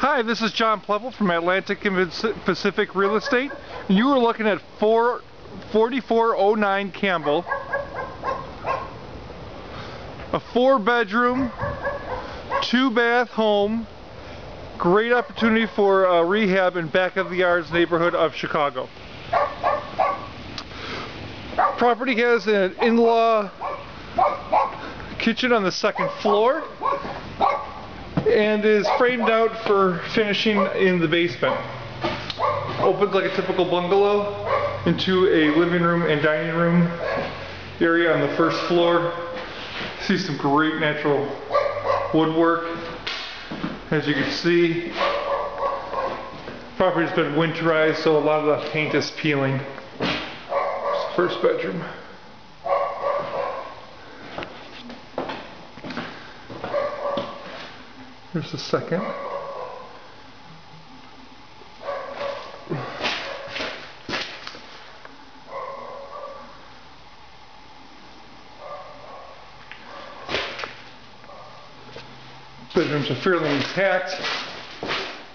Hi, this is John Plepel from Atlantic and Pacific Real Estate. and You are looking at 4, 4409 Campbell. A four bedroom, two bath home. Great opportunity for uh, rehab in back of the yards neighborhood of Chicago. Property has an in-law kitchen on the second floor and is framed out for finishing in the basement. Opens like a typical bungalow into a living room and dining room area on the first floor. See some great natural woodwork. As you can see, property's been winterized, so a lot of the paint is peeling. First bedroom. Here's the second. Bedrooms are fairly intact.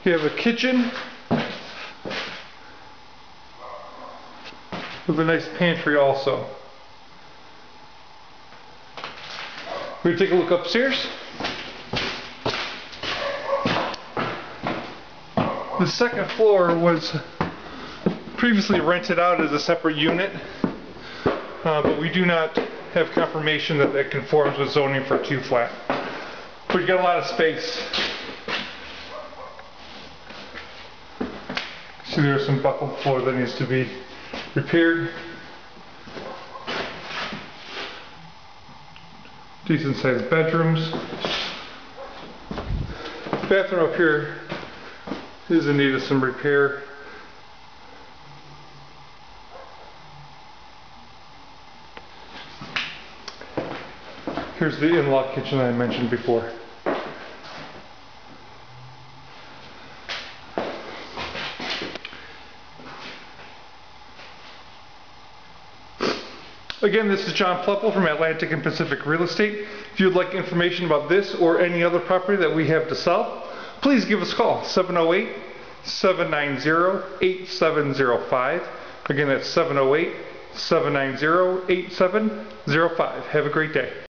You have a kitchen with a nice pantry also. We're going to take a look upstairs. The second floor was previously rented out as a separate unit, uh, but we do not have confirmation that that conforms with zoning for two flat. But you got a lot of space. See there's some buckled floor that needs to be repaired. Decent sized bedrooms. Bathroom up here is in need of some repair. Here's the in-law kitchen I mentioned before. Again, this is John Plepel from Atlantic and Pacific Real Estate. If you'd like information about this or any other property that we have to sell, please give us a call 708 790 8705. Again, that's 708 790 8705. Have a great day.